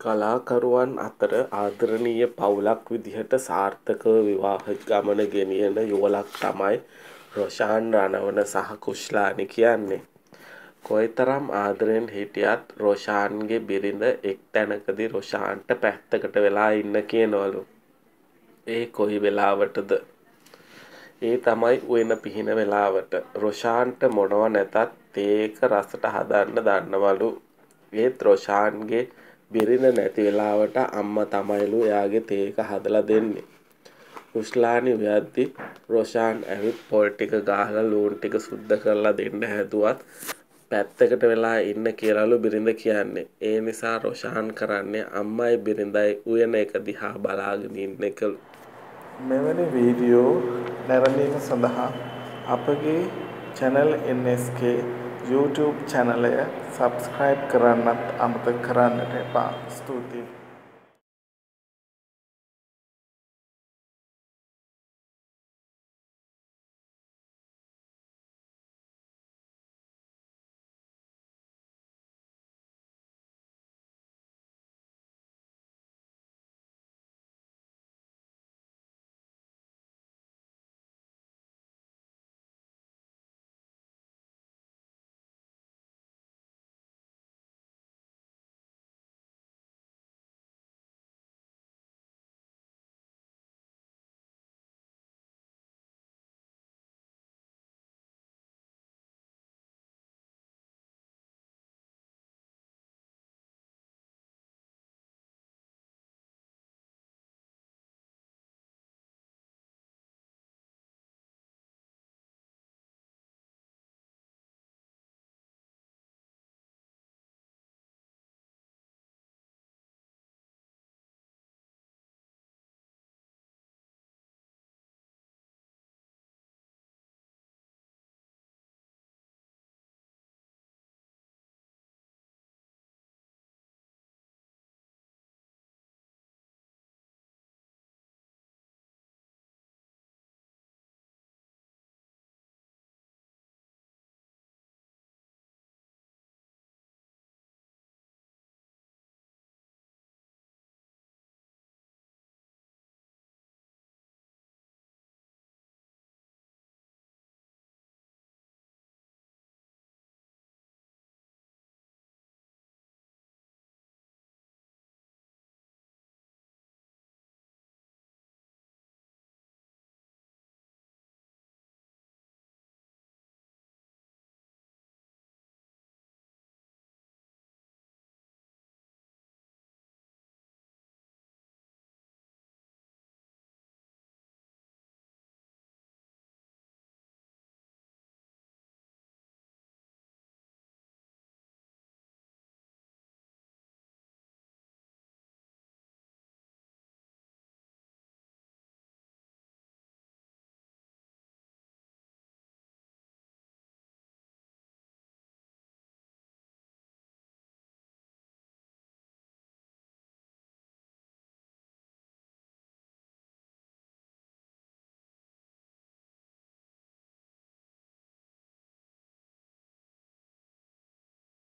කලාකරුවන් අතර ආදරණීය පවුලක් විදිහට සාර්ථකව විවාහ ගමන ගෙනියන යුවළක් තමයි රොෂාන් රණවන සහ කුෂ්ලානි කියන්නේ. කොයිතරම් ආදරෙන් හිටියත් රොෂාන්ගේ බිරිඳ එක් තැනකදී රොෂාන්ට පැත්තකට වෙලා ඉන්න කියනවලු. ඒ කොයි වෙලාවටද? ඒ තමයි උයන පිහින වෙලාවට. රොෂාන්ට මොනවා නැතත් තේ එක රසට හදන්න දන්නවලු. ඒත් රොෂාන්ගේ බිරිඳ නැති වෙලාවට අම්මා තමයිලු එයාගේ තේ එක හදලා දෙන්නේ. රුෂ්ලානි උයද්දි රොෂාන් ඇවිත් පොල් ටික ගහලා ලූණ් ටික සුද්ද කරලා දෙන්න හැදුවත් පැත්තකට වෙලා ඉන්න කියලාලු බිරිඳ කියන්නේ. ඒ නිසා රොෂාන් කරන්නේ අම්මයි බිරිඳයි උයන එක දිහා බලාගෙන ඉන්න එකලු. මෙවැනි වීඩියෝ නැරඹීම සඳහා අපගේ channel NSK YouTube channelය subscribe කරන්නත් අමතක කරන්නට එපා. ස්තුතියි.